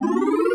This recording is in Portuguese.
Música